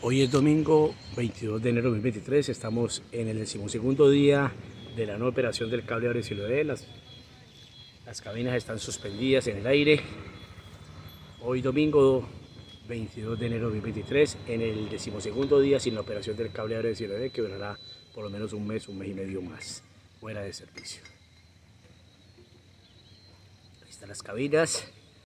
Hoy es domingo 22 de enero de 2023, estamos en el decimosegundo día de la nueva operación del cable de Siloé. E. Las, las cabinas están suspendidas en el aire. Hoy domingo 22 de enero de 2023, en el decimosegundo día sin la operación del cable de Siloé, e, que durará por lo menos un mes, un mes y medio más, fuera de servicio. Ahí están las cabinas.